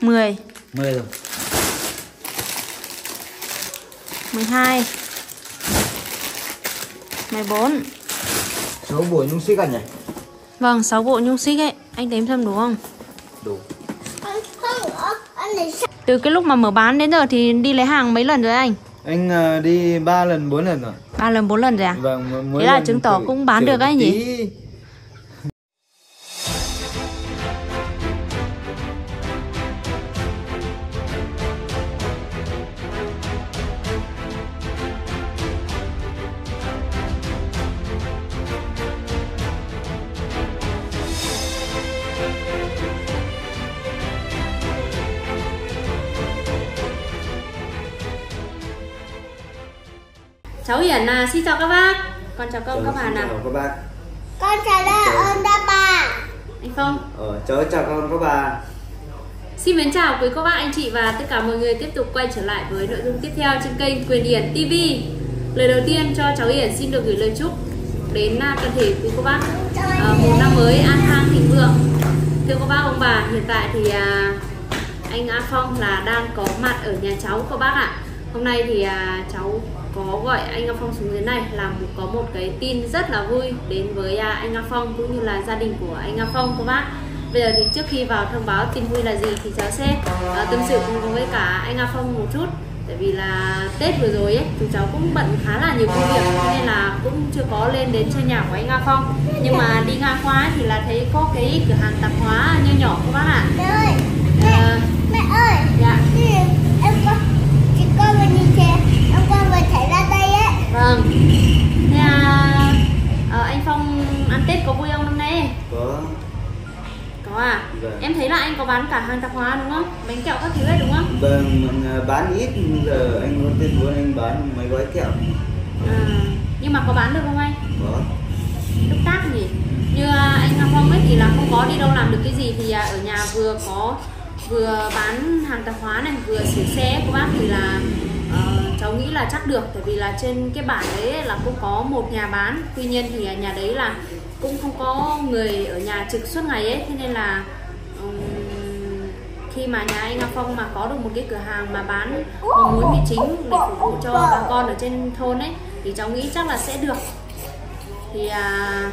10 10 rồi. 12 14 số bộ nhung xích anh nhỉ? Vâng 6 bộ nhung xích ấy. Anh đếm xem đúng không? Đủ. Anh anh? Từ cái lúc mà mở bán đến giờ thì đi lấy hàng mấy lần rồi anh? Anh ờ, đi 3 lần 4 lần rồi. Ba lần bốn lần rồi à? Vâng mỗi Thế là chứng tỏ cũng bán được ấy nhỉ? Con chào các, bạn Chào à các bác Con trả lời ơn đáp bà. Anh Phong. Ờ, cháu chào các con các bà Xin mến chào quý cô bác anh chị và tất cả mọi người tiếp tục quay trở lại với nội dung tiếp theo trên kênh Quyền Điển TV Lời đầu tiên cho cháu Hiển xin được gửi lời chúc đến à, toàn thể quý cô bác à, một năm mới an khang thịnh vượng. Thưa cô bác ông bà hiện tại thì à, anh A Phong là đang có mặt ở nhà cháu cô bác ạ Hôm nay thì à, cháu có gọi anh A Phong xuống dưới này là một, có một cái tin rất là vui đến với à, anh A Phong cũng như là gia đình của anh A Phong cô bác. Bây giờ thì trước khi vào thông báo tin vui là gì thì cháu sẽ à, tâm sự cùng với cả anh A Phong một chút. Tại vì là Tết vừa rồi ấy, chúng cháu cũng bận khá là nhiều công việc cho nên là cũng chưa có lên đến chơi nhà của anh A Phong. Nhưng mà đi ngang qua ấy thì là thấy có cái cửa hàng tạp hóa nhỏ nhỏ các bác ạ. Mẹ ơi, Ờ, mẹ ơi. Dạ. Thì em con, chị con vừa thấy ra đây ấy. Vâng Thế à, ờ, anh Phong ăn Tết có vui không năm nay? có Có à? Vâng. Em thấy là anh có bán cả hàng tạp hóa đúng không? Bánh kẹo các thứ ấy đúng không? vâng mình ờ, bán ít giờ anh có tên muốn anh bán mấy gói kẹo À, nhưng mà có bán được không anh? có Lúc tác nhỉ? Như à, anh Phong ấy thì là không có đi đâu làm được cái gì thì à, ở nhà vừa có vừa bán hàng tạp hóa này vừa sửa xe của bác thì là Ờ, cháu nghĩ là chắc được tại vì là trên cái bản đấy là cũng có một nhà bán. Tuy nhiên thì nhà đấy là cũng không có người ở nhà trực suốt ngày ấy. Thế nên là um, khi mà nhà anh A Phong mà có được một cái cửa hàng mà bán món mì chính để phục vụ cho bà con ở trên thôn ấy thì cháu nghĩ chắc là sẽ được. Thì à,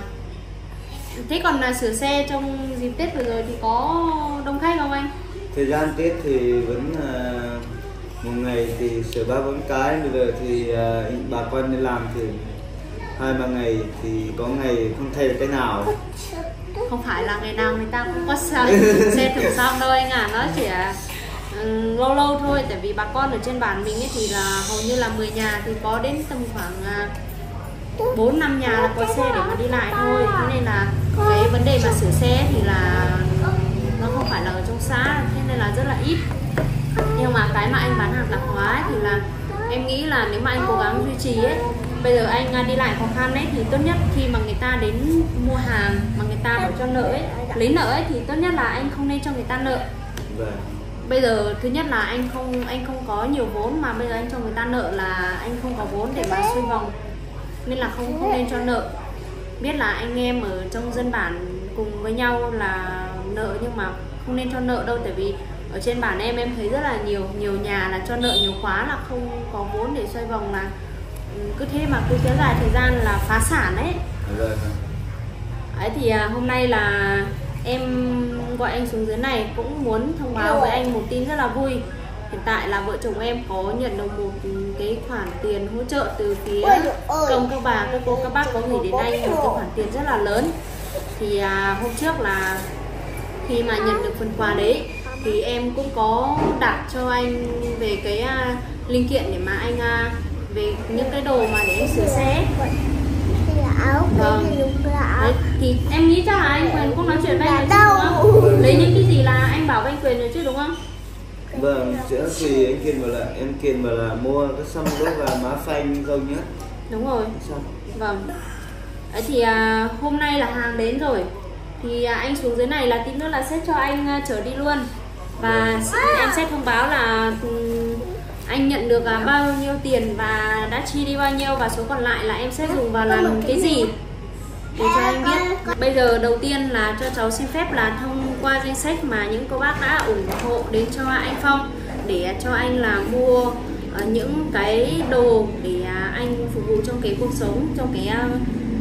thế còn là sửa xe trong dịp Tết vừa rồi thì có đông khách không anh? thời gian tết thì vẫn ờ, một ngày thì sửa ba bốn cái bây giờ thì ờ, bà con đi làm thì hai ba ngày thì có ngày không thay được cái nào. Không phải là ngày nào người ta cũng có xe, thử xong đâu anh à nó chỉ ừ, lâu lâu thôi tại vì bà con ở trên bản mình ấy thì là hầu như là 10 nhà thì có đến tầm khoảng bốn năm nhà là có xe để mà đi lại thôi. Thế nên là cái vấn đề mà sửa xe thì là nó không phải là ở trong xã thế nên là rất là ít nhưng mà cái mà anh bán hàng tạp hóa ấy thì là em nghĩ là nếu mà anh cố gắng duy trì ấy bây giờ anh à, đi lại khó khăn ấy thì tốt nhất khi mà người ta đến mua hàng mà người ta bảo cho nợ ấy lấy nợ ấy thì tốt nhất là anh không nên cho người ta nợ. Vâng. Bây giờ thứ nhất là anh không anh không có nhiều vốn mà bây giờ anh cho người ta nợ là anh không có vốn để mà xoay vòng nên là không không nên cho nợ. Biết là anh em ở trong dân bản cùng với nhau là nợ nhưng mà không nên cho nợ đâu tại vì ở trên bản em em thấy rất là nhiều nhiều nhà là cho nợ nhiều quá là không có vốn để xoay vòng là ừ, cứ thế mà cứ kéo dài thời gian là phá sản ấy Đấy thì à, hôm nay là em gọi anh xuống dưới này cũng muốn thông báo với anh một tin rất là vui. Hiện tại là vợ chồng em có nhận được một cái khoản tiền hỗ trợ từ phía công các bà, các cô, các bác có gửi đến anh một cái khoản tiền rất là lớn. Thì à, hôm trước là khi mà nhận được phần quà đấy thì em cũng có đặt cho anh về cái à, linh kiện để mà anh à, về những cái đồ mà để em sửa xe. Vâng. Đấy, thì em nghĩ chắc là anh Quyền cũng nói chuyện với anh rồi đúng không? Lấy những cái gì là anh bảo với anh Quyền rồi chứ đúng không? vâng trước thì anh kiên bảo là em kiên bảo là mua cái xăm đốt và má phanh không nhá Đúng rồi, xong vâng. Đấy thì à, hôm nay là hàng đến rồi. Thì à, anh xuống dưới này là tí nữa là sẽ cho anh à, chở đi luôn Và s- em sẽ thông báo là anh nhận được à, bao nhiêu tiền và đã chi đi bao nhiêu Và số còn lại là em sẽ dùng vào làm cái gì? để cho anh biết. bây giờ đầu tiên là cho cháu xin phép là thông qua danh sách mà những cô bác đã ủng hộ đến cho anh Phong để cho anh là mua uh, những cái đồ để uh, anh phục vụ trong cái cuộc sống trong cái uh,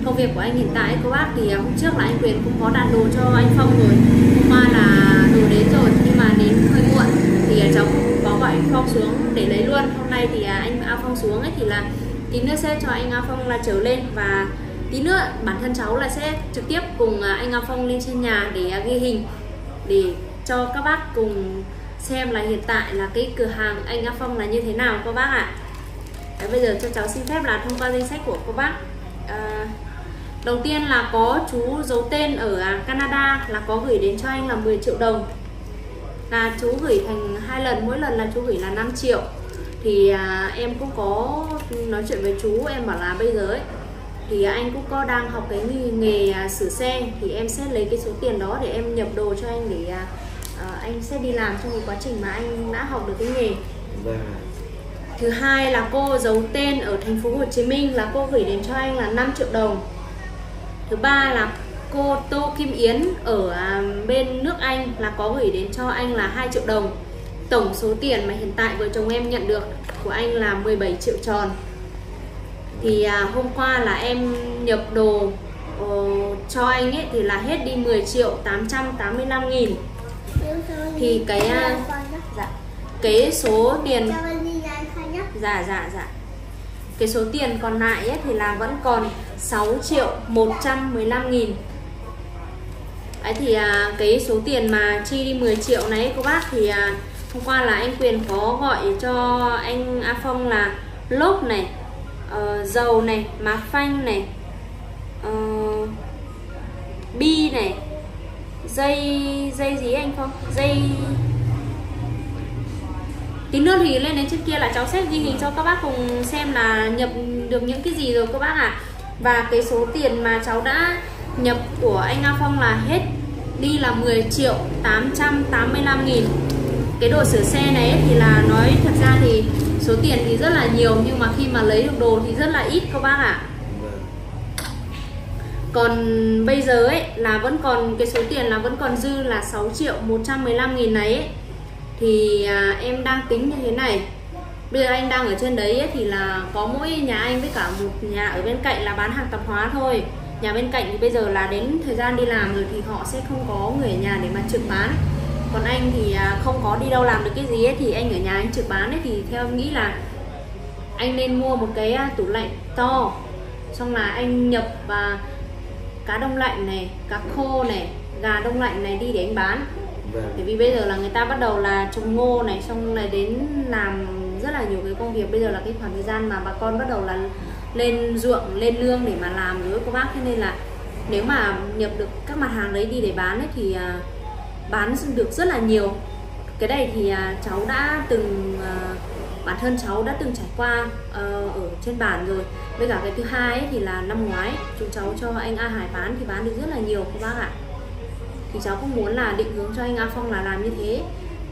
công việc của anh hiện tại cô bác thì à, hôm trước là anh Quyền cũng có đặt đồ cho anh Phong rồi. Hôm qua là đồ đến rồi nhưng mà đến hơi muộn thì à, cháu cũng có gọi anh Phong xuống để lấy luôn. Hôm nay thì à, anh A Phong xuống ấy thì là tí nữa sẽ cho anh A Phong là trở lên và tí nữa bản thân cháu là sẽ trực tiếp cùng anh A Phong lên trên nhà để ghi hình để cho các bác cùng xem là hiện tại là cái cửa hàng anh A Phong là như thế nào các bác ạ. À. bây giờ cho cháu xin phép là thông qua danh sách của cô bác. À, đầu tiên là có chú giấu tên ở à, Canada là có gửi đến cho anh là 10 triệu đồng. Là chú gửi thành hai lần mỗi lần là chú gửi là 5 triệu. Thì à, em cũng có nói chuyện với chú em bảo là bây giờ ấy thì anh cũng có đang học cái nghề, nghề à, sửa xe thì em sẽ lấy cái số tiền đó để em nhập đồ cho anh để à, à, anh sẽ đi làm trong cái quá trình mà anh đã học được cái nghề. Vâng. Thứ hai là cô giấu tên ở thành phố Hồ Chí Minh là cô gửi đến cho anh là 5 triệu đồng thứ ba là cô Tô Kim Yến ở à, bên nước Anh là có gửi đến cho anh là 2 triệu đồng. Tổng số tiền mà hiện tại vợ chồng em nhận được của anh là 17 triệu tròn. Thì à, hôm qua là em nhập đồ uh, cho anh ấy thì là hết đi 10 triệu 885 nghìn. Thì cái dạ cái số tiền dạ dạ dạ. Cái số tiền còn lại ấy, thì là vẫn còn 6 triệu 115 nghìn Đấy thì à, cái số tiền mà chi đi 10 triệu này cô bác thì à, hôm qua là anh Quyền có gọi cho anh A Phong là lốp này uh, dầu này má phanh này uh, bi này dây dây gì anh Phong dây tí nữa thì lên đến trên kia là cháu sẽ ghi hình cho các bác cùng xem là nhập được những cái gì rồi các bác ạ à và cái số tiền mà cháu đã nhập của anh A Phong là hết đi là 10 triệu 885 nghìn. Cái đồ sửa xe này thì là nói thật ra thì số tiền thì rất là nhiều nhưng mà khi mà lấy được đồ thì rất là ít các bác ạ. À. còn bây giờ ấy là vẫn còn cái số tiền là vẫn còn dư là 6 triệu 115 nghìn này ấy. Thì à, em đang tính như thế này bây giờ anh đang ở trên đấy ấy, thì là có mỗi nhà anh với cả một nhà ở bên cạnh là bán hàng tạp hóa thôi. Nhà bên cạnh thì bây giờ là đến thời gian đi làm rồi thì họ sẽ không có người ở nhà để mà trực bán. Còn anh thì à, không có đi đâu làm được cái gì ấy thì anh ở nhà anh trực bán ấy thì theo em nghĩ là anh nên mua một cái à, tủ lạnh to. Xong là anh nhập và cá đông lạnh này cá khô này gà đông lạnh này đi để anh bán. Vâng. bởi vì bây giờ là người ta bắt đầu là trồng ngô này xong lại đến làm rất là nhiều cái công việc. Bây giờ là cái khoảng thời gian mà bà con bắt đầu là lên ruộng lên lương để mà làm rồi cô bác. Thế nên là nếu mà nhập được các mặt hàng đấy đi để bán ấy thì à, bán được rất là nhiều. Cái này thì à, cháu đã từng à, bản thân cháu đã từng trải qua ờ, ở trên bản rồi. Với cả cái thứ hai ấy, thì là năm ngoái chúng cháu cho anh A Hải bán thì bán được rất là nhiều cô bác ạ. Thì cháu cũng muốn là định hướng cho anh A Phong là làm như thế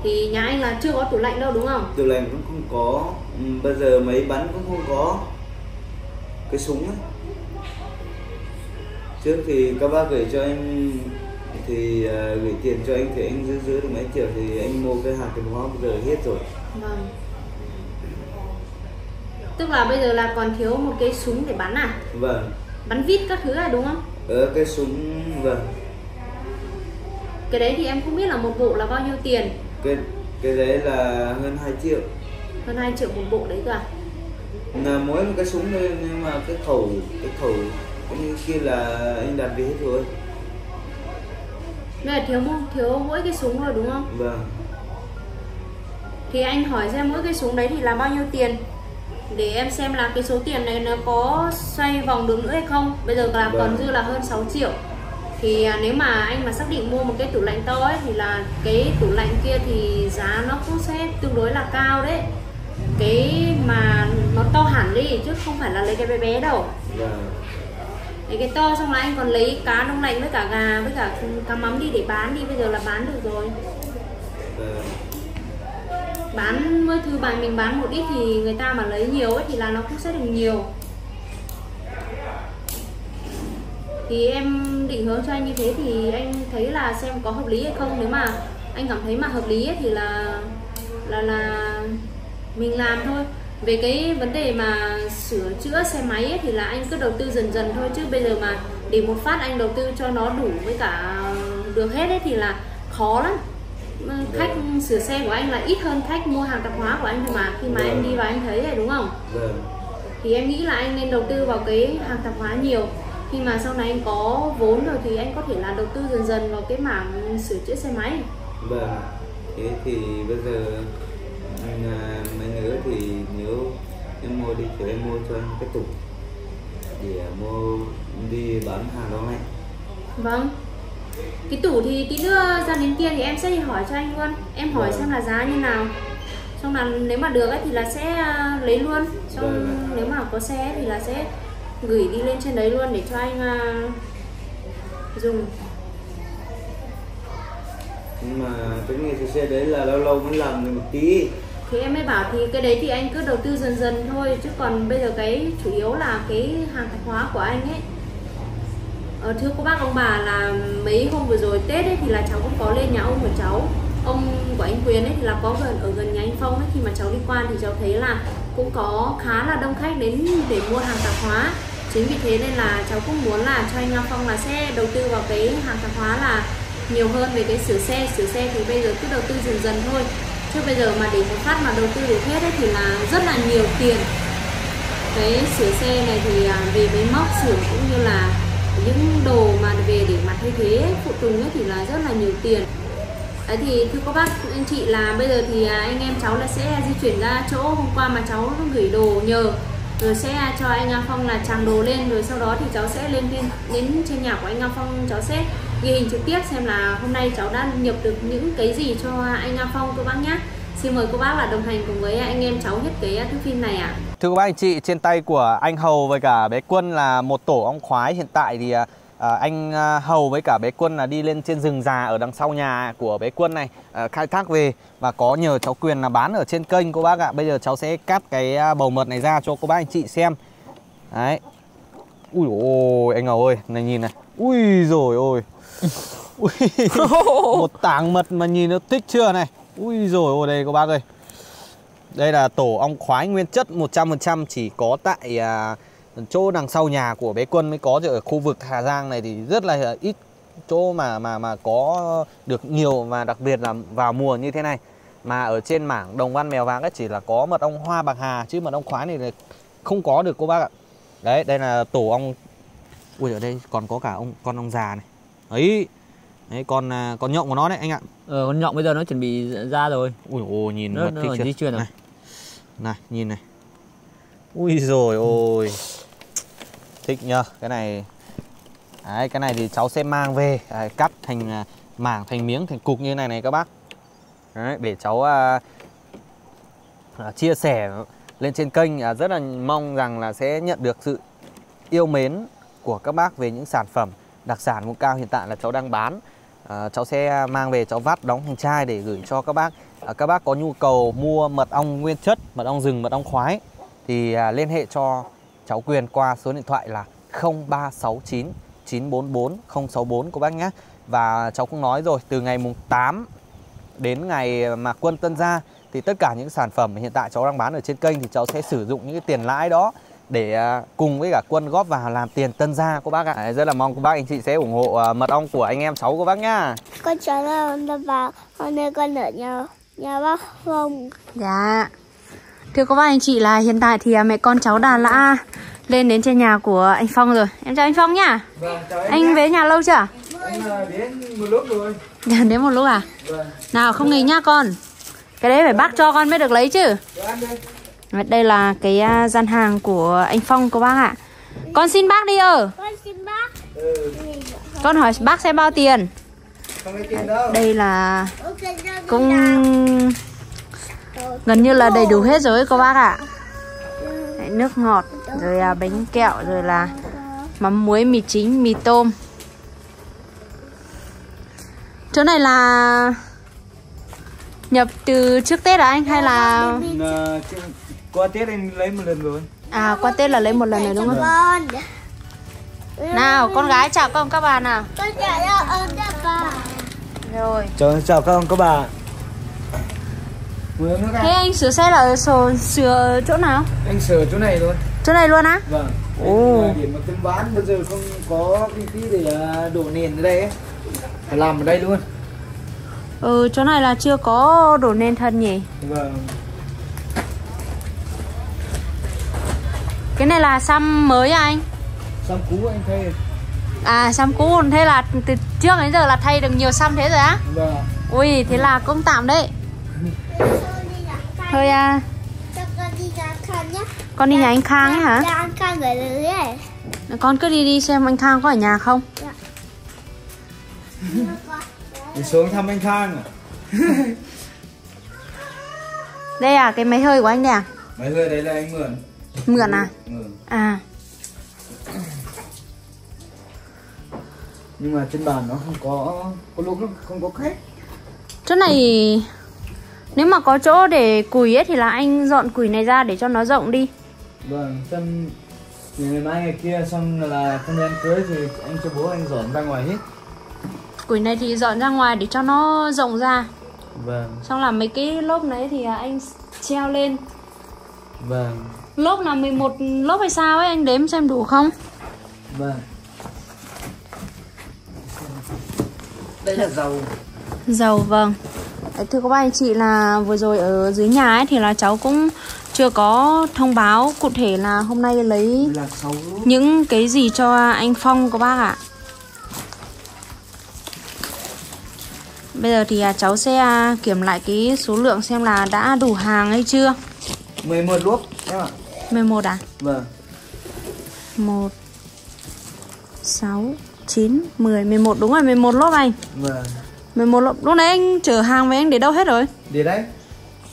thì nhà anh là chưa có tủ lạnh đâu đúng không? Tủ lạnh cũng không có. Ừ, bây giờ máy bắn cũng không có. Cái súng ấy trước thì các bác gửi cho anh thì uh, gửi tiền cho anh thì anh giữ giữ được mấy triệu thì anh mua cái hạt cái hóa bây giờ hết rồi. Vâng. Tức là bây giờ là còn thiếu một cái súng để bắn à? Vâng. Bắn vít các thứ à đúng không? Ở cái súng vâng. Cái đấy thì em không biết là một bộ là bao nhiêu tiền cái cái đấy là hơn 2 triệu. Hơn 2 triệu một bộ đấy cơ à? Là mỗi một cái súng thôi nhưng mà cái khẩu cái khẩu cái kia là anh đặt về hết rồi. Nên là thiếu thiếu mỗi cái súng rồi đúng không? vâng. Thì anh hỏi xem mỗi cái súng đấy thì là bao nhiêu tiền? Để em xem là cái số tiền này nó có xoay vòng được nữa hay không. Bây giờ là còn Vâng. dư là hơn 6 triệu thì à, nếu mà anh mà xác định mua một cái tủ lạnh to ấy, Thì là cái tủ lạnh kia thì giá nó cũng sẽ tương đối là cao đấy. Cái mà nó to hẳn đi, chứ không phải là lấy cái bé bé đâu. Lấy cái to xong là anh còn lấy cá đông lạnh với cả gà với cả cá mắm đi để bán đi, Bây giờ là bán được rồi. Bán mỗi thứ bài mình bán một ít thì người ta mà lấy nhiều ấy, thì là nó cũng sẽ được nhiều. Thì em định hướng cho anh như thế thì anh thấy là xem có hợp lý hay không. Nếu mà anh cảm thấy mà hợp lý ấy, thì là là là mình làm thôi. Về cái vấn đề mà sửa chữa xe máy ấy, thì là anh cứ đầu tư dần dần thôi. Chứ bây giờ mà để một phát anh đầu tư cho nó đủ với cả được hết ấy thì là khó lắm. Khách sửa xe của anh là ít hơn khách mua hàng tạp hóa của anh thôi mà. Khi mà em đi vào anh thấy rồi đúng không? Vâng. Thì em nghĩ là anh nên đầu tư vào cái hàng tạp hóa nhiều khi mà sau này anh có vốn rồi thì anh có thể là đầu tư dần dần vào cái mảng sửa chữa xe máy. Vâng thế thì bây giờ à, mấy nữa thì nếu em mua đi thì em mua cho anh cái tủ để mua đi bán hàng đó này vâng. Cái tủ thì tí nữa ra đến kia thì em sẽ hỏi cho anh luôn. Em hỏi Vâng. xem là giá như nào. Xong là nếu mà được ấy thì là sẽ à, lấy luôn. Xong Vâng. nếu mà có xe thì là sẽ gửi đi lên trên đấy luôn để cho anh à, dùng. Nhưng mà cái nghề sửa xe đấy là lâu lâu mới làm được một tí. Thì em mới bảo thì cái đấy thì anh cứ đầu tư dần dần thôi chứ còn bây giờ cái chủ yếu là cái hàng tạp hóa của anh ấy. Ờ, thưa cô bác ông bà là mấy hôm vừa rồi tết ấy thì là cháu cũng có lên nhà ông của cháu. Ông của anh quyền ấy thì là có gần ở gần nhà anh phong ấy khi mà cháu đi qua thì cháu thấy là cũng có khá là đông khách đến để mua hàng tạp hóa chính vì thế nên là cháu cũng muốn là cho anh phong là sẽ đầu tư vào cái hàng tạp hóa là nhiều hơn về cái sửa xe. Sửa xe thì bây giờ cứ đầu tư dần dần thôi. Chứ bây giờ mà để một phát mà đầu tư được hết ấy thì là rất là nhiều tiền. Cái sửa xe này thì à, về máy móc sửa cũng như là những đồ mà về để mặt thay thế, phụ tùng ấy thì là rất là nhiều tiền. Đấy thì, thưa các bác, anh chị là bây giờ thì à, anh em cháu là sẽ di chuyển ra chỗ hôm qua mà cháu gửi đồ nhờ rồi sẽ à, cho anh A Phong là tràng đồ lên rồi sau đó thì cháu sẽ lên trên đến trên nhà của anh A Phong. Cháu sẽ ghi hình trực tiếp xem là hôm nay cháu đã nhập được những cái gì cho anh A Phong các bác nhé xin mời cô bác là đồng hành cùng với anh em cháu hết cái thước phim này ạ. Thưa các bác anh chị, trên tay của anh Hầu với cả bé Quân là một tổ ong khoái. Hiện tại thì à, anh à, Hầu với cả bé Quân là đi lên trên rừng già ở đằng sau nhà của bé Quân này à, khai thác về và có nhờ cháu Quyền là bán ở trên kênh cô bác ạ. Bây giờ cháu sẽ cắt cái bầu mật này ra cho cô bác anh chị xem. Đấy. Ui ôi anh Hầu ơi, này nhìn này. Ui rồi ôi. Ui, một tảng mật mà nhìn nó thích chưa này. Ui rồi ôi đây cô bác ơi. Đây là tổ ong khoái nguyên chất 100% chỉ có tại à, chỗ đằng sau nhà của bé Quân mới có chứ ở khu vực Hà Giang này thì rất là ít chỗ mà mà mà có được nhiều và đặc biệt là vào mùa như thế này. Mà ở trên mảng Đồng Văn Mèo Vàng ấy chỉ là có mật ong hoa bạc hà chứ mật ong khoái này là không có được cô bác ạ. Đấy, đây là tổ ong Ui ở đây còn có cả ông con ong già này. Đấy. Đấy con à, con nhộng của nó đấy anh ạ. Ờ, con nhộng bây giờ nó chuẩn bị ra rồi. Ui ôi nhìn Nó- mật nó chưa? di chuyển. Này. Này, nhìn này. Ui rồi ôi. Thích nhá cái này Đấy, cái này thì cháu sẽ mang về đấy, cắt thành à, mảng thành miếng thành cục như này này các bác. Đấy, để cháu à, à, chia sẻ lên trên kênh à, rất là mong rằng là sẽ nhận được sự yêu mến của các bác về những sản phẩm đặc sản vùng cao hiện tại là cháu đang bán. À, cháu sẽ mang về cháu vắt đóng thành chai để gửi cho các bác. À, các bác có nhu cầu mua mật ong nguyên chất, mật ong rừng, mật ong khoái thì à, liên hệ cho cháu Quyền qua số điện thoại là 0369 944 064 các bác nhé. Và cháu cũng nói rồi, từ ngày mùng 8 đến ngày mà quân tân ra thì tất cả những sản phẩm hiện tại cháu đang bán ở trên kênh thì cháu sẽ sử dụng những cái tiền lãi đó để à, cùng với cả quân góp vào làm tiền tân gia các bác ạ. Đấy, Rất là mong các bác anh chị sẽ ủng hộ à, mật ong của anh em cháu các bác nhá. Con cháu là con ta vào Hôm nay con ở nhà Nhà bác không Dạ Thưa các bác anh chị là hiện tại thì à, mẹ con cháu đã đã lên đến trên nhà của anh Phong rồi. Em chào anh Phong nhá. Vâng chào anh Anh về nhà lâu chưa? anh à, đến một lúc rồi. Đến một lúc à? vâng. Nào không nghỉ nhá con. Cái đấy phải bác cho con mới được lấy chứ. Đây. Là cái à, gian hàng của anh Phong các bác ạ. Con xin bác đi ơ. Con xin bác. Ừ. Con hỏi bác xem bao tiền. Không lấy tiền đâu. Đây là cũng. Gần như là đầy đủ hết rồi các bác ạ Đấy, Nước ngọt Rồi à, bánh kẹo Rồi là mắm muối, mì chính, mì tôm Chỗ này là nhập từ trước Tết à anh hay là À, qua tết anh lấy một lần rồi à qua Tết là lấy một lần này đúng không? Con Nào, con gái chào các ông các bà nào. Con chào đâu ông các bà. Rồi. Chào, chào các ông các bà Thế anh sửa xe là ở sổ sửa chỗ nào? Anh sửa chỗ này luôn Chỗ này luôn á? Vâng Ồ. Để mà tính bán bây giờ không có kinh phí để à, đổ nền ở đây ấy Phải làm ở đây luôn Ừ, chỗ này là chưa có đổ nền thật nhỉ? Vâng Cái này là xăm mới à anh? Xong cú anh thay À, xăm cũ. Thế là từ trước đến giờ là thay được nhiều xăm thế rồi á? Vâng Ui, thế là cũng tạm đấy. Thôi à, con đi nhà Khang nhé. con đi nhà anh Khang ấy hả? Nhà anh Khang ở dưới ấy. Con cứ đi đi xem anh Khang có ở nhà không? Đi xuống thăm anh Khang à Đây à, cái máy hơi của anh đây à? Mấy người đấy là anh mượn Mượn à? Mượn À, Nhưng mà trên bàn nó không có Có lúc nó không có khách chỗ này nếu mà có chỗ để củi ấy thì là anh dọn củi này ra để cho nó rộng đi. Vâng, xong ngày mai ngày kia xong là không ăn cưới thì anh cho bố anh dọn ra ngoài hết Củi này thì dọn ra ngoài để cho nó rộng ra. Vâng, Xong là mấy cái lốp đấy thì anh treo lên. vâng, Lốp là 11 lốp hay sao ấy anh đếm xem đủ không? vâng Đây là dầu Dầu vâng. Thưa các bác anh chị là vừa rồi ở dưới nhà ấy thì là cháu cũng chưa có thông báo cụ thể là hôm nay lấy những cái gì cho anh Phong các bác ạ. Bây giờ thì à, cháu sẽ à, kiểm lại cái số lượng xem là đã đủ hàng hay chưa. 11 lốp em ạ 11 à? Vâng 1 6 9 10 11 đúng rồi 11 lốp anh. Vâng 11 lốp. Lúc nãy anh chở hàng với anh để đâu hết rồi? Để đấy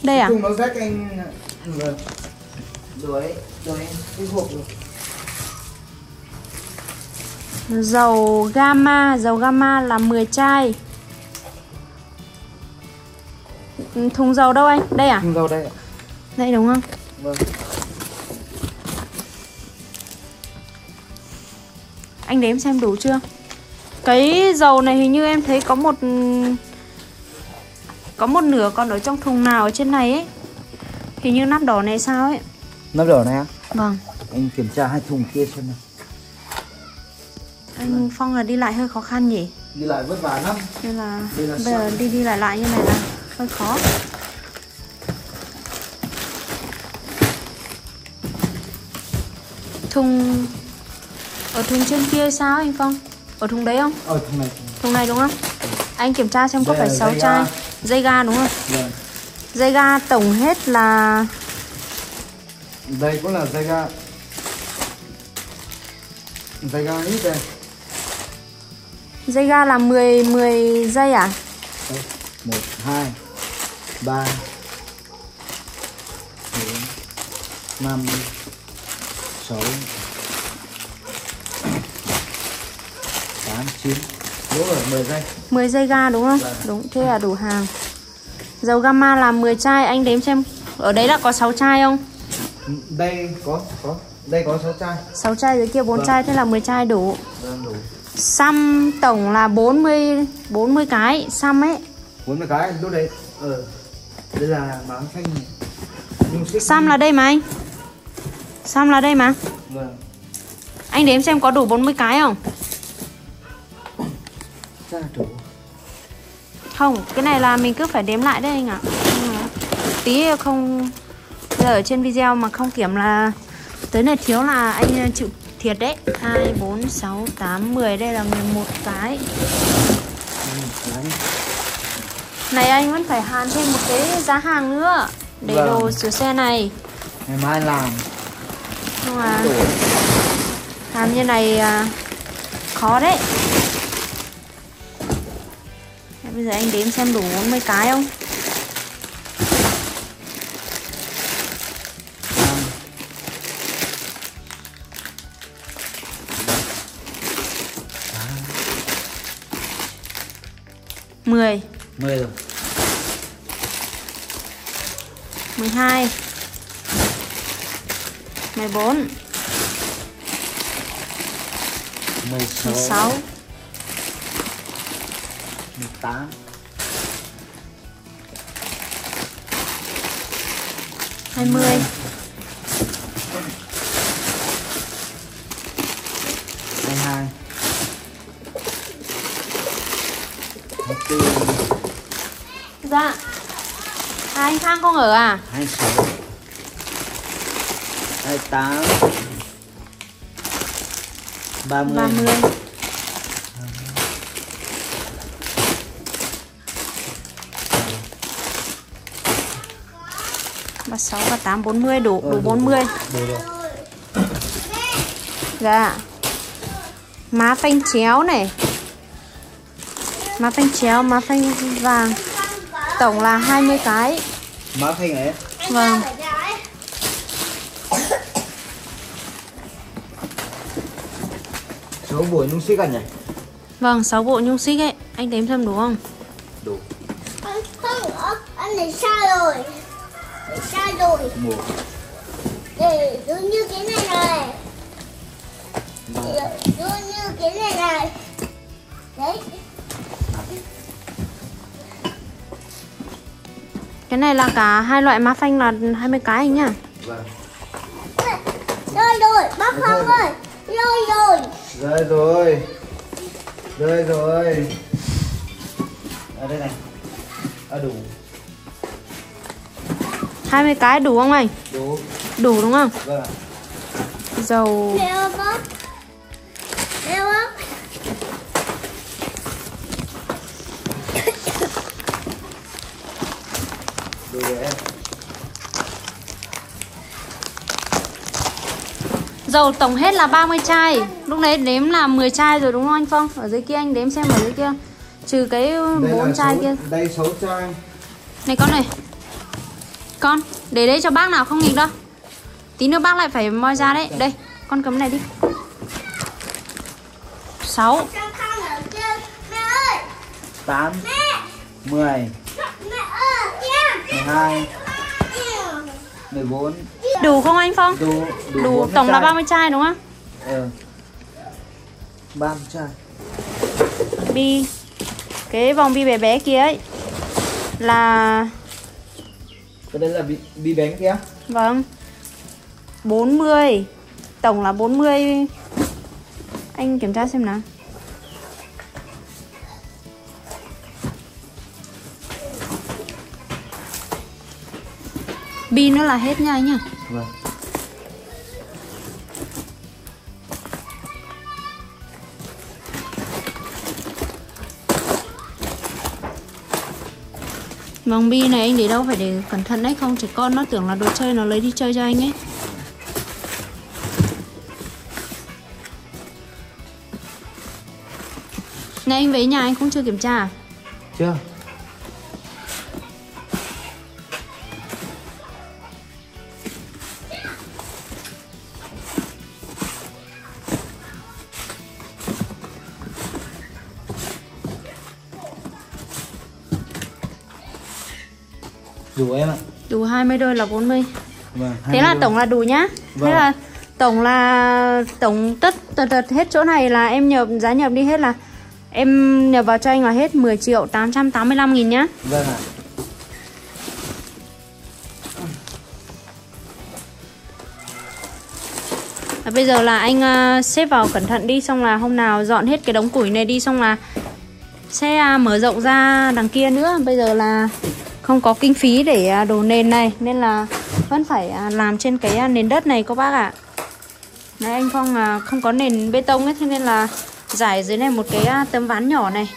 Đây à? Cùng nó rách anh Vâng Rồi Rồi cái hộp rồi Dầu gamma, dầu gamma là 10 chai. Thùng dầu đâu anh? Đây à? Thùng dầu đây ạ Đây đúng không? Vâng Anh đếm xem đủ chưa? Cái dầu này hình như em thấy có một có một nửa còn ở trong thùng nào ở trên này ấy. Hình như nắp đỏ này sao ấy. Nắp đỏ này á Vâng. Anh kiểm tra hai thùng kia xem nào Anh Phong là đi lại hơi khó khăn nhỉ? Đi lại vất vả lắm Nên là Đây là bây giờ đi đi lại lại như này là hơi khó. Thùng ở thùng trên kia sao anh Phong? Ở thùng đấy không? Ờ thùng này Thùng này đúng không? Anh kiểm tra xem có Đây phải là 6 dây chai ga. Dây ga đúng không? Vâng Dây ga tổng hết là Đây cũng là dây ga Dây ga ít đây Dây ga là 10 10 giây à? Đây, một hai ba bốn năm sáu tám chín. Đúng rồi mười giây. 10 giây ga đúng không? Đúng, thế là đủ hàng. Dầu gamma là 10 chai, anh đếm xem Ở đấy là có 6 chai không? đây có có. Đây có sáu chai. 6 chai dưới kia 4 Vâng. chai, thế là 10 chai đủ. Vâng đủ. Xăm tổng là 40 40 cái xăm ấy. Bốn mươi cái lúc đấy ờ đây là máng xanh Xăm là đây mà anh. Xăm là đây mà. Vâng. Anh đếm xem có đủ 40 cái không? Ra đủ. Không, cái này là mình cứ phải đếm lại đấy anh ạ. Tí không Giờ ở trên video mà không kiểm là Tới này thiếu là anh chịu thiệt đấy. 2, 4, 6, 8, 10 Đây là 11 cái. Này anh vẫn phải hàn thêm một cái giá hàng nữa Để Vâng. đồ sửa xe này. Ngày mai làm. Mà đủ. Hàn như này à, Khó đấy Bây giờ anh đếm xem đủ 40 cái không? Năm mười mười rồi 12 14 16 16 18 20 22 24 Dạ. À? Anh Khang không ở à 26 28 30 30 36 và 8 40 đủ đủ 40 Đủ rồi Dạ. Má phanh chéo này. Má phanh chéo, má phanh vàng. Tổng là 20 cái. Má phanh ấy Vâng. Số buổi nhung xích à nhỉ? Vâng, 6 bộ nhung xích ấy. Anh đếm xem đúng không? Đủ. Không, không, anh để sai rồi rồi. Một. Để giống như cái này này. Giống như cái này này. Đấy. Cái này là cả hai loại má phanh là 20 cái anh nhá. Vâng. Rồi rồi, bác không ơi. Rồi rồi. Rơi rồi. Rơi rồi. Ở đây này. À đủ 20 cái đủ không anh? Đủ. Đủ đúng không? Vâng Dầu. Đủ rồi em. Dầu tổng hết là 30 chai. Lúc đấy đếm là 10 chai rồi đúng không anh Phong? Ở dưới kia anh đếm xem ở dưới kia. Trừ cái Đây bốn chai số- kia. Đây 6 chai Này con này Con, để đây cho bác nào không nghịch đâu. Tí nữa bác lại phải moi ra đấy. Đây, con cầm này đi. 6 Sang khăn ở kia Mẹ ơi 8 Mẹ 10 Mẹ ơi kia 12 14 Đủ không anh Phong? Đủ Đủ, Đủ 40 tổng là chai. 30 chai đúng không? Ờ. 30 chai. Bi Cái vòng bi bé bé kia ấy Là Cái đấy là bi, bi bánh kia. Vâng. 40 Tổng là 40 Anh kiểm tra xem nào. Bi nữa là hết nha anh nhá. Vâng Vòng bi này anh, để đâu phải để cẩn thận đấy, không, Trẻ con nó tưởng là đồ chơi nó lấy đi chơi cho anh ấy Này, anh về nhà anh cũng chưa kiểm tra à? Chưa Đủ em ạ. Đủ 20 đôi là 40 Vâng Thế là tổng là đủ nhá. Vâng. Thế là tổng là Tổng tất tật tật hết chỗ này là em nhập Giá nhập đi hết là Em nhập vào cho anh là hết 10 triệu 885 nghìn nhá. Vâng ạ. Và bây giờ là anh ờ, xếp vào cẩn thận đi Xong là hôm nào dọn hết cái đống củi này đi Xong là sẽ à, mở rộng ra đằng kia nữa. Bây giờ là không có kinh phí để đồ đổ nền này, Nên là vẫn phải à, làm trên cái à, nền đất này các bác ạ. Đấy anh Phong không có nền bê tông ấy, Thế nên là giải dưới này một cái tấm ván nhỏ này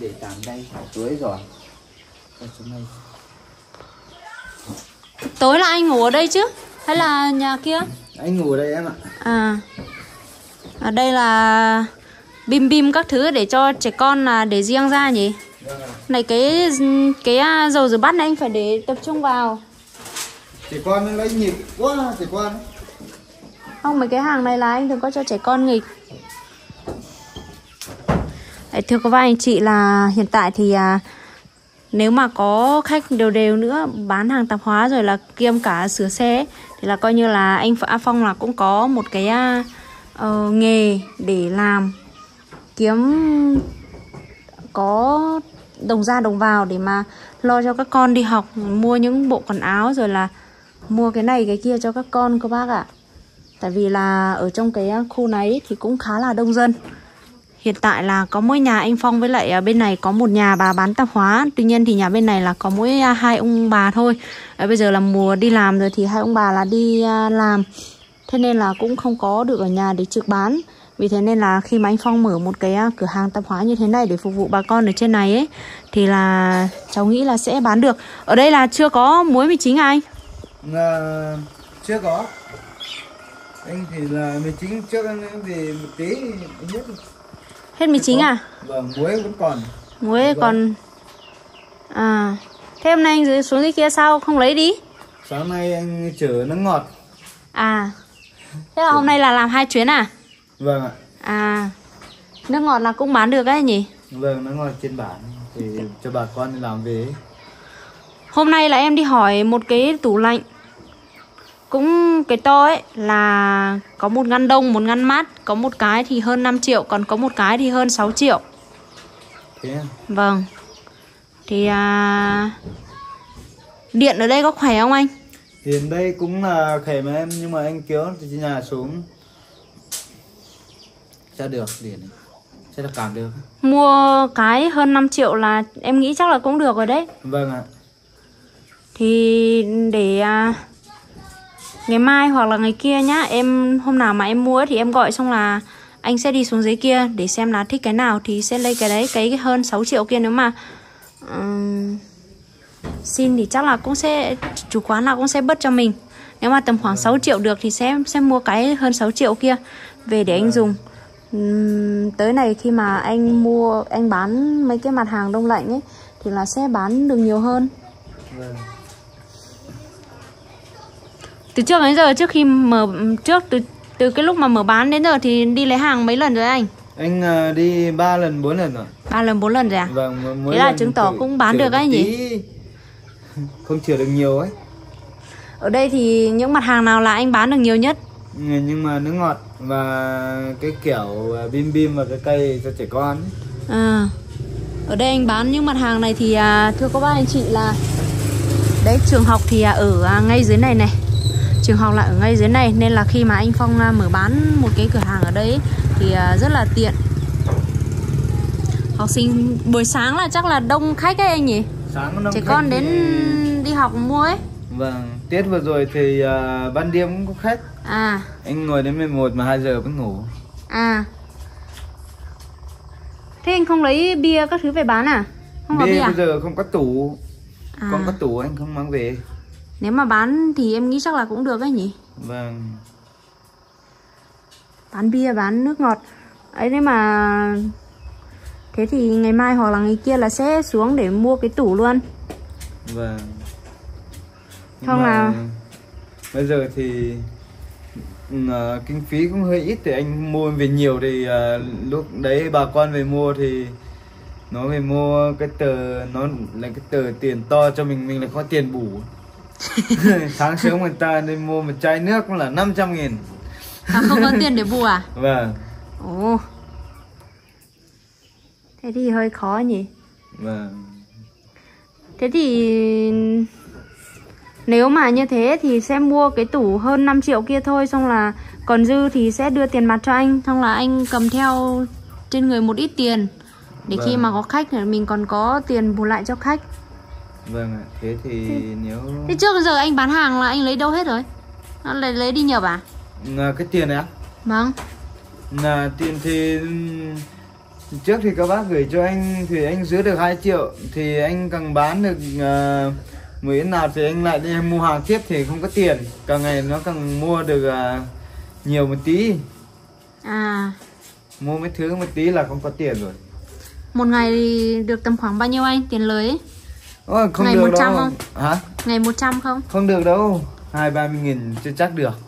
Để tạm đây Chuối rồi đây Tối là anh ngủ ở đây chứ? Hay là nhà kia? Anh ngủ ở đây em ạ. À. Ở đây là Bim bim các thứ để cho trẻ con là để riêng ra nhỉ? Này cái cái à, dầu rửa bát này anh phải để tập trung vào. Trẻ con nó lấy nhịp quá trẻ con. Không, mấy cái hàng này là anh đừng có cho trẻ con nghịch. Đấy, Thưa các anh chị là hiện tại thì à, nếu mà có khách đều đều nữa bán hàng tạp hóa rồi là kiêm cả sửa xe thì là coi như là anh A Phong là cũng có một cái uh, nghề để làm. Kiếm có đồng ra đồng vào để mà lo cho các con đi học mua những bộ quần áo rồi là mua cái này cái kia cho các con các bác ạ. Tại vì là ở trong cái à, khu này thì cũng khá là đông dân hiện tại là có mỗi nhà anh Phong với lại à, bên này có một nhà bà bán tạp hóa. Tuy nhiên thì nhà bên này là có mỗi à, hai ông bà thôi. À, bây giờ là mùa đi làm rồi thì hai ông bà là đi à, làm. Thế nên là cũng không có được ở nhà để trực bán. Vì thế nên là khi mà anh Phong mở một cái cửa hàng tạp hóa như thế này để phục vụ bà con ở trên này ấy thì là cháu nghĩ là sẽ bán được. Ở đây là chưa có muối mì chính à anh? À, chưa có. Anh thì là 19 trước anh thì một tí anh biết hết mì chính à? Vâng muối vẫn còn. Muối còn à thế hôm nay anh xuống dưới kia sao? Không lấy đi. Sáng nay anh chở nó ngọt. À thế là hôm nay là làm hai chuyến à? Vâng ạ. À nước ngọt là cũng bán được ấy nhỉ? Vâng nó ngọt trên bản thì cho bà con làm về. Hôm nay là em đi hỏi một cái tủ lạnh cũng cái to ấy là có một ngăn đông một ngăn mát có một cái thì hơn 5 triệu còn có một cái thì hơn 6 triệu. Thế à? vâng. Thì à, điện ở đây có khỏe không anh? Hiện đây cũng là khỏe mà em nhưng mà anh kéo từ trên nhà xuống. Sẽ được điện sẽ được cảm được. Mua cái hơn 5 triệu là em nghĩ chắc là cũng được rồi đấy. Vâng ạ. Thì để à, ngày mai hoặc là ngày kia nhá em hôm nào mà em mua thì em gọi xong là anh sẽ đi xuống dưới kia để xem là thích cái nào thì sẽ lấy cái đấy cái hơn 6 triệu kia nếu mà ừm, xin thì chắc là cũng sẽ chủ quán nào cũng sẽ bớt cho mình. Nếu mà tầm khoảng 6 triệu được thì sẽ sẽ mua cái hơn 6 triệu kia về để anh dùng. Ừm, tới này khi mà anh mua anh bán mấy cái mặt hàng đông lạnh ấy thì là sẽ bán được nhiều hơn. Vâng từ trước đến giờ trước khi mở trước từ từ cái lúc mà mở bán đến giờ thì đi lấy hàng mấy lần rồi anh? Anh à, đi ba lần bốn lần rồi. Ba lần bốn lần rồi à? Vâng mỗi Thế là chứng tỏ cũng bán được ấy nhỉ? không chở được nhiều ấy. Ở đây thì những mặt hàng nào là anh bán được nhiều nhất? Ừ, nhưng mà nước ngọt và cái kiểu à, bim bim và cái cây cho trẻ con ấy. à, ở đây anh bán những mặt hàng này thì à, thưa các bác anh chị là đấy trường học thì à, ở à, ngay dưới này này trường học là ở ngay dưới này. Nên là khi mà anh Phong à, mở bán một cái cửa hàng ở đây ấy, thì à, rất là tiện. Học sinh buổi sáng là chắc là đông khách ấy anh nhỉ? Sáng nó trẻ khách con đến thì- đi học mua ấy. Vâng tiết vừa rồi thì à, ban đêm cũng có khách. À. Anh ngồi đến 11 mà 2 giờ vẫn ngủ. À. Thế anh không lấy bia các thứ về bán à? Không có bia bia à? bây giờ không có tủ. À. Không có tủ anh không mang về nếu mà bán thì em nghĩ chắc là cũng được ấy nhỉ? Vâng. Bán bia bán nước ngọt. Ấy nếu mà thế thì ngày mai hoặc là ngày kia là sẽ xuống để mua cái tủ luôn. Vâng. Nhưng Không mà nào. bây giờ thì à, kinh phí cũng hơi ít thì anh mua về nhiều thì à, lúc đấy bà con về mua thì nó về mua cái tờ nó là cái tờ tiền to cho mình mình lại có tiền bù tháng sớm người ta đi mua một chai nước cũng là 500 nghìn. À, không có tiền để bù à? Vâng. Ồ. Thế thì hơi khó nhỉ? Vâng. Thế thì nếu mà như thế thì sẽ mua cái tủ hơn 5 triệu kia thôi Xong là còn dư thì sẽ đưa tiền mặt cho anh. Xong là anh cầm theo trên người một ít tiền. Để khi Vâng. mà có khách thì mình còn có tiền bù lại cho khách vâng ạ thế thì nếu Thế trước giờ anh bán hàng là anh lấy đâu hết rồi? Nó lấy, lấy đi nhập à? là cái tiền này á Vâng là tiền thì trước thì các bác gửi cho anh thì anh giữ được 2 triệu thì anh càng bán được uh, mấy nào thì anh lại đi mua hàng tiếp thì không có tiền càng ngày nó càng mua được à, nhiều một tí À mua mấy thứ một tí là không có tiền rồi một ngày thì được tầm khoảng bao nhiêu anh? Tiền lời ấy? Ôi, không Ngày được 100 đâu. không? hả? Ngày 100 không? không được đâu. Hai ba mươi nghìn chưa chắc được.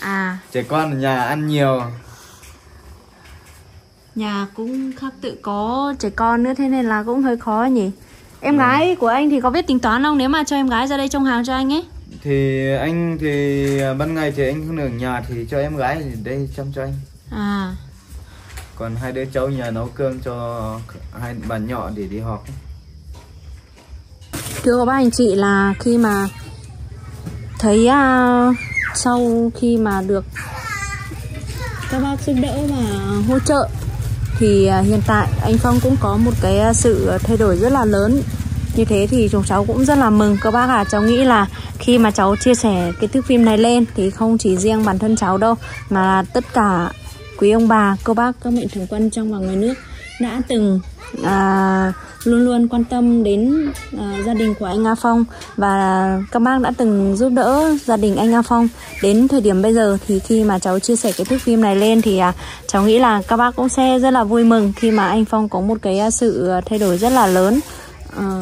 À. Trẻ con ở nhà ăn nhiều. Nhà cũng khác tự có trẻ con nữa thế nên là cũng hơi khó nhỉ. Em gái của anh thì có biết tính toán không? Nếu mà cho em gái ra đây trông hàng cho anh ấy. Thì anh thì à, ban ngày thì anh không được ở nhà thì cho em gái thì đây chăm cho anh. À. Còn hai đứa cháu nhà nấu cơm cho hai bạn nhỏ để đi học Thưa các bác anh chị là khi mà thấy uh, sau khi mà được các bác giúp đỡ và hỗ trợ thì uh, hiện tại anh Phong cũng có một cái à, sự thay đổi rất là lớn. Như thế thì chúng cháu cũng rất là mừng. Các bác à cháu nghĩ là khi mà cháu chia sẻ cái thước phim này lên thì không chỉ riêng bản thân cháu đâu mà tất cả quý ông bà cô bác các mệnh thường quân trong và ngoài nước đã từng à, luôn luôn quan tâm đến à, gia đình của anh A Phong. Và các bác đã từng giúp đỡ gia đình anh A Phong. Đến thời điểm bây giờ thì khi mà cháu chia sẻ cái thước phim này lên thì à, cháu nghĩ là các bác cũng sẽ rất là vui mừng khi mà anh Phong có một cái à, sự thay đổi rất là lớn. À,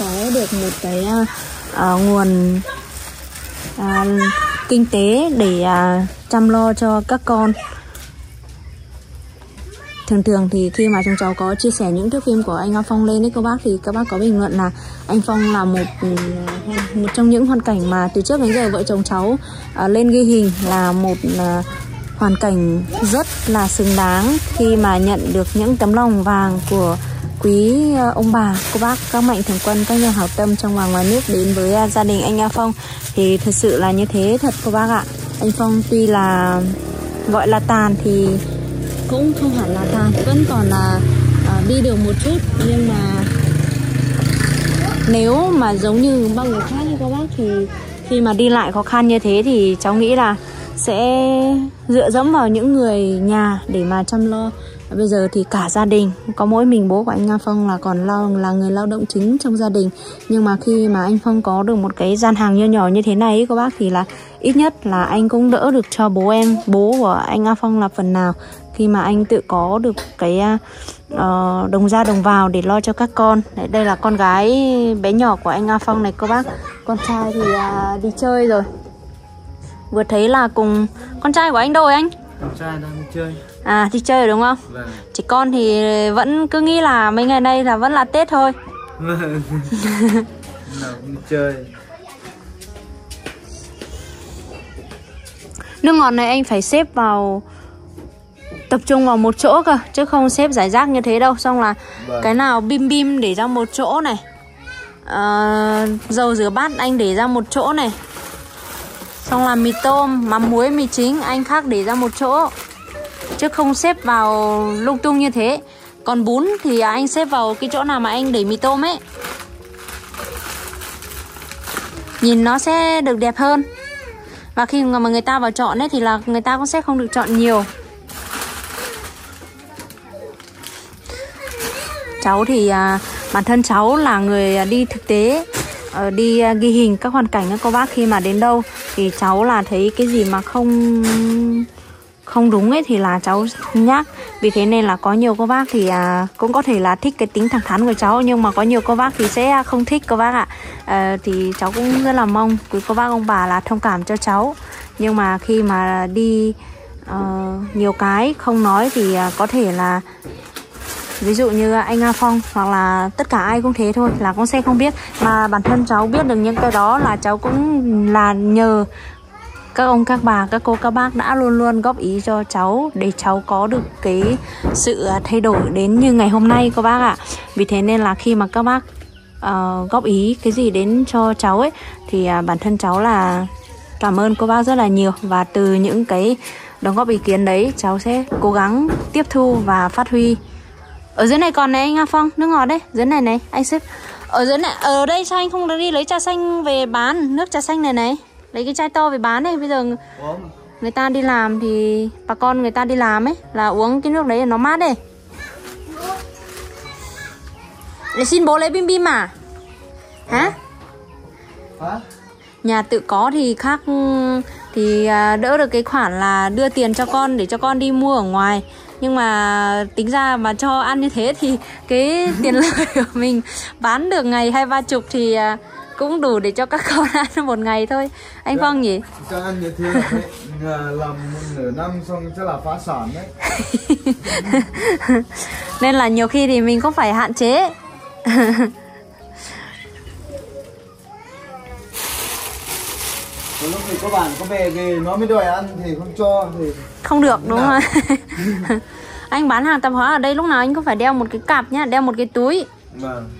có được một cái à, à, nguồn à, kinh tế để à, chăm lo cho các con thường thường thì khi mà chúng cháu có chia sẻ những thước phim của anh A Phong lên đấy các bác thì các bác có bình luận là anh Phong là một một trong những hoàn cảnh mà từ trước đến giờ vợ chồng cháu uh, lên ghi hình là một uh, hoàn cảnh rất là xứng đáng khi mà nhận được những tấm lòng vàng của quý ờ, ông bà, cô bác, các mạnh thường quân, các nhà hảo tâm trong và ngoài nước đến với à, gia đình anh A Phong thì thật sự là như thế thật cô bác ạ. Anh Phong tuy là gọi là tàn thì cũng không hẳn là tàn vẫn còn là à, đi được một chút. Nhưng mà nếu mà giống như bao người khác như các bác thì khi mà đi lại khó khăn như thế thì cháu nghĩ là sẽ dựa dẫm vào những người nhà để mà chăm lo bây giờ thì cả gia đình có mỗi mình bố của anh Nga Phong là còn lo là người lao động chính trong gia đình. Nhưng mà khi mà anh Phong có được một cái gian hàng nho nhỏ như thế này các bác thì là ít nhất là anh cũng đỡ được cho bố em bố của anh nga Phong là phần nào. Khi mà anh tự có được cái uh, đồng ra đồng vào để lo cho các con. Đấy, đây là con gái bé nhỏ của anh A Phong này cô bác. Con trai thì uh, đi chơi rồi. Vừa thấy là cùng con trai của anh đâu rồi anh? Con trai đang đi chơi à đi chơi đúng không? Vâng. Chỉ con thì vẫn cứ nghĩ là mấy ngày nay là vẫn là tết thôi. Nào cũng đi chơi. Nước ngọt này anh phải xếp vào tập trung vào một chỗ cơ chứ không xếp giải rác như thế đâu. Xong là Vâng. cái nào bim bim để ra một chỗ này. Ờ, dầu rửa bát anh để ra một chỗ này. Xong là mì tôm mắm muối mì chính anh khác để ra một chỗ chứ không xếp vào lung tung như thế. Còn bún thì anh xếp vào cái chỗ nào mà anh để mì tôm ấy. Nhìn nó sẽ được đẹp hơn. Và khi mà người ta vào chọn ấy thì là người ta cũng sẽ không được chọn nhiều. Cháu thì à, bản thân cháu là người đi thực tế ờ, đi à, ghi hình các hoàn cảnh các cô bác khi mà đến đâu. Thì cháu là thấy cái gì mà không không đúng ấy thì là cháu nhắc vì thế nên là có nhiều cô bác thì à, cũng có thể là thích cái tính thẳng thắn của cháu nhưng mà có nhiều cô bác thì sẽ không thích cô bác ạ. À, thì cháu cũng rất là mong quý cô bác ông bà là thông cảm cho cháu. Nhưng mà khi mà đi uh, nhiều cái không nói thì uh, có thể là ví dụ như anh A Phong hoặc là tất cả ai cũng thế thôi là con sẽ không biết. Mà bản thân cháu biết được những cái đó là cháu cũng là nhờ các ông các bà các cô các bác đã luôn luôn góp ý cho cháu để cháu có được cái sự à, thay đổi đến như ngày hôm nay các bác ạ. Vì thế nên là khi mà các bác uh, góp ý cái gì đến cho cháu ấy thì uh, bản thân cháu là cảm ơn cô bác rất là nhiều. Và từ những cái đóng góp ý kiến đấy cháu sẽ cố gắng tiếp thu và phát huy. Ở dưới này còn này anh A Phong nước ngọt đấy dưới này này anh xếp ở dưới này ở đây sao anh không đi lấy trà xanh về bán nước trà xanh này này? Lấy cái chai to về bán này bây giờ người ta đi làm thì bà con người ta đi làm ấy là uống cái nước đấy là nó mát đây để xin bố lấy bim bim à? Hả? Hả? nhà tự có thì khác thì à, đỡ được cái khoản là đưa tiền cho con để cho con đi mua ở ngoài. Nhưng mà tính ra mà cho ăn như thế thì cái tiền lời của mình bán được ngày hai ba chục thì à, cũng đủ để cho các con ăn một ngày thôi. Anh Phong nhỉ? Các anh như thế. Làm một nửa năm xong chắc là phá sản đấy. Nên là nhiều khi thì mình cũng phải hạn chế. Có lúc thì các bạn có về thì nó mới đòi ăn thì không cho thì không được đúng không? Anh bán hàng tạp hóa ở đây lúc nào anh cũng phải đeo một cái cặp nhá đeo một cái túi. Vâng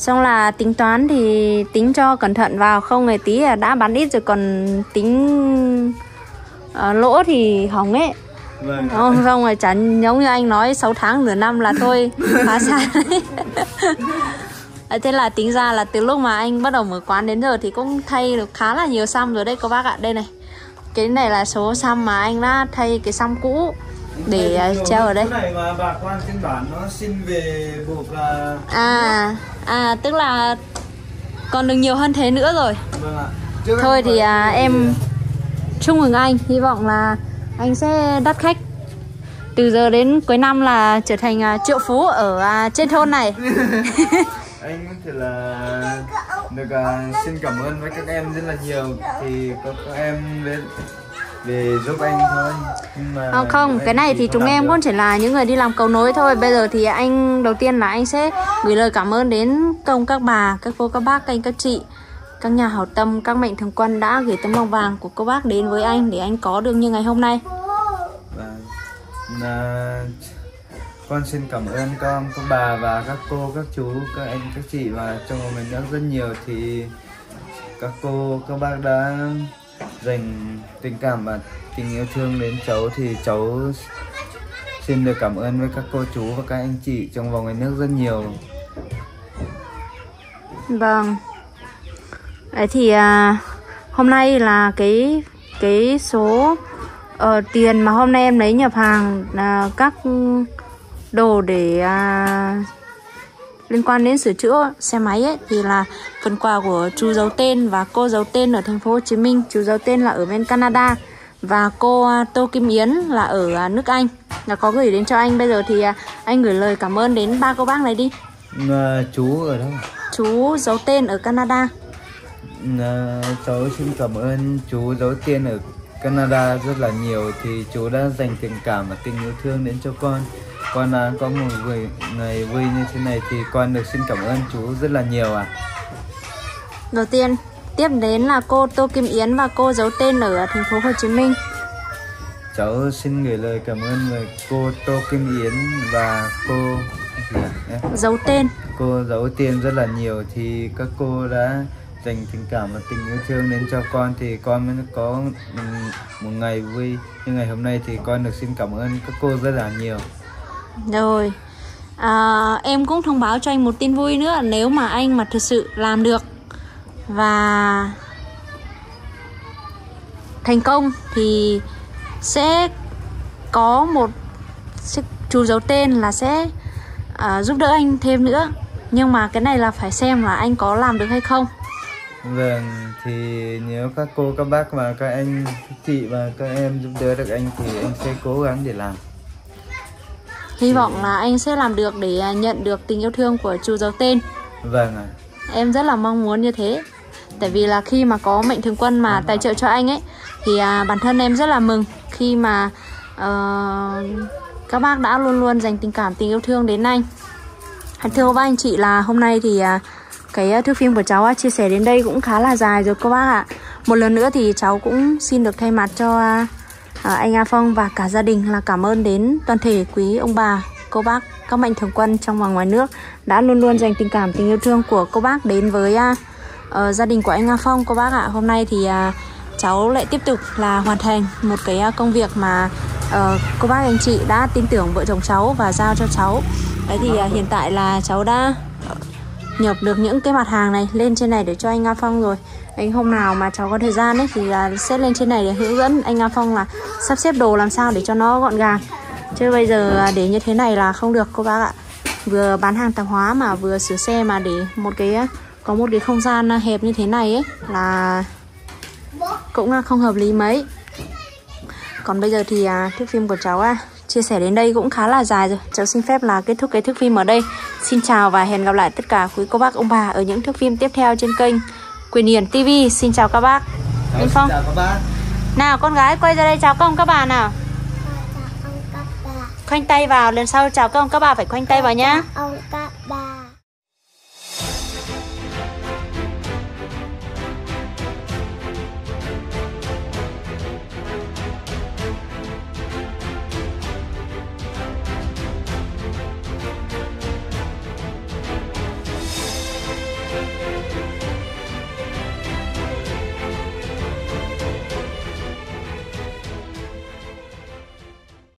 xong là tính toán thì tính cho cẩn thận vào. Không ngày tí là đã bán ít rồi còn tính ờ, lỗ thì hỏng ấy. Vâng. Không xong rồi chẳng giống như anh nói 6 tháng nửa năm là thôi phá sản. Đấy Đấy, thế là tính ra là từ lúc mà anh bắt đầu mở quán đến giờ thì cũng thay được khá là nhiều xăm rồi đấy các bác ạ. Đây này cái này là số xăm mà anh đã thay cái xăm cũ để à, treo ở đây. Cái này mà bà quan trên bản nó xin về buộc là à à tức là còn được nhiều hơn thế nữa rồi. Vâng ạ. Trước thôi thì à, em chúc mừng anh. Hy vọng là anh sẽ đắt khách. Từ giờ đến cuối năm là trở thành à, triệu phú ở à, trên thôn này. Anh thể là được à, xin cảm ơn với các em rất là nhiều. Thì có các em về, về giúp anh thôi nhưng mà À, không, cái này thì chúng em cũng chỉ là những người đi làm cầu nối thôi. Bây giờ thì anh đầu tiên là anh sẽ gửi lời cảm ơn đến công các bà, các cô, các bác, các anh, các chị, các nhà hảo tâm, các mạnh thường quân đã gửi tấm lòng vàng của cô bác đến với anh để anh có được như ngày hôm nay. Vâng. Là con xin cảm ơn ông, các bà và các cô, các chú, các anh, các chị và trong mình nước rất nhiều thì các cô, các bác đã dành tình cảm và tình yêu thương đến cháu thì cháu xin được cảm ơn với các cô chú và các anh chị trong vòng ngoài nước rất nhiều. Vâng. Đấy thì à, hôm nay là cái cái số uh, tiền mà hôm nay em lấy nhập hàng là các đồ để uh, liên quan đến sửa chữa xe máy ấy thì là phần quà của chú giấu tên và cô giấu tên ở thành phố Hồ Chí Minh, chú giấu tên là ở bên Canada và cô à, Tô Kim Yến là ở à, nước Anh. Là có gửi đến cho anh. Bây giờ thì à, anh gửi lời cảm ơn đến ba cô bác này đi. À, chú ở đâu? chú giấu tên ở Canada. À, cháu xin cảm ơn chú giấu tiền ở Canada rất là nhiều. Thì chú đã dành tình cảm và tình yêu thương đến cho con con à, có một ngày, ngày vui như thế này thì con được xin cảm ơn chú rất là nhiều ạ Đầu tiên tiếp đến là cô Tô Kim Yến và cô giấu tên ở thành phố Hồ Chí Minh. cháu xin gửi lời cảm ơn về cô Tô Kim Yến và cô? Giấu tên. cô giấu tiền rất là nhiều thì các cô đã dành tình cảm và tình yêu thương đến cho con thì con mới có một ngày vui như ngày hôm nay thì con được xin cảm ơn các cô rất là nhiều rồi. À, em cũng thông báo cho anh một tin vui nữa nếu mà anh mà thực sự làm được và thành công thì sẽ có một chú giấu tên là sẽ à, giúp đỡ anh thêm nữa nhưng mà cái này là phải xem là anh có làm được hay không Vâng, thì nếu các cô, các bác và các anh, các chị và các em giúp đỡ được anh thì anh sẽ cố gắng để làm hy vọng là anh sẽ làm được để à, nhận được tình yêu thương của chú giấu tên. Vâng ạ. em rất là mong muốn như thế. Tại vì là khi mà có mệnh thường quân mà tài trợ cho anh ấy thì à, bản thân em rất là mừng khi mà ờ, các bác đã luôn luôn dành tình cảm tình yêu thương đến anh. Thưa các anh chị là hôm nay thì à, cái à, thước phim của cháu à, chia sẻ đến đây cũng khá là dài rồi các bác ạ. Một lần nữa thì cháu cũng xin được thay mặt cho à, anh A Phong và cả gia đình là cảm ơn đến toàn thể quý ông bà cô bác các mạnh thường quân trong và ngoài nước đã luôn luôn dành tình cảm tình yêu thương của cô bác đến với uh, gia đình của anh A Phong cô bác ạ hôm nay thì uh, cháu lại tiếp tục là hoàn thành một cái uh, công việc mà uh, cô bác anh chị đã tin tưởng vợ chồng cháu và giao cho cháu. Đấy thì uh, hiện tại là cháu đã nhập được những cái mặt hàng này lên trên này để cho anh A Phong rồi. Anh hôm nào mà cháu có thời gian ấy thì là sẽ lên trên này để hướng dẫn anh A Phong là sắp xếp đồ làm sao để cho nó gọn gàng. Chứ bây giờ à, để như thế này là không được cô bác ạ. Vừa bán hàng tạp hóa mà vừa sửa xe mà để một cái có một cái không gian à, hẹp như thế này ấy là cũng à, không hợp lý mấy. Còn bây giờ thì thước phim của cháu à, chia sẻ đến đây cũng khá là dài rồi. Cháu xin phép là kết thúc cái thước phim ở đây. Xin chào và hẹn gặp lại tất cả quý cô bác ông bà ở những thước phim tiếp theo trên kênh Quyền Hiền TV xin chào các bác. Minh Phong. chào các bác. Nào con gái quay ra đây chào các ông các bà nào. Chào ông các bà. Khoanh tay vào lần sau chào các ông các bà phải khoanh tay vào nhá. Ông các bà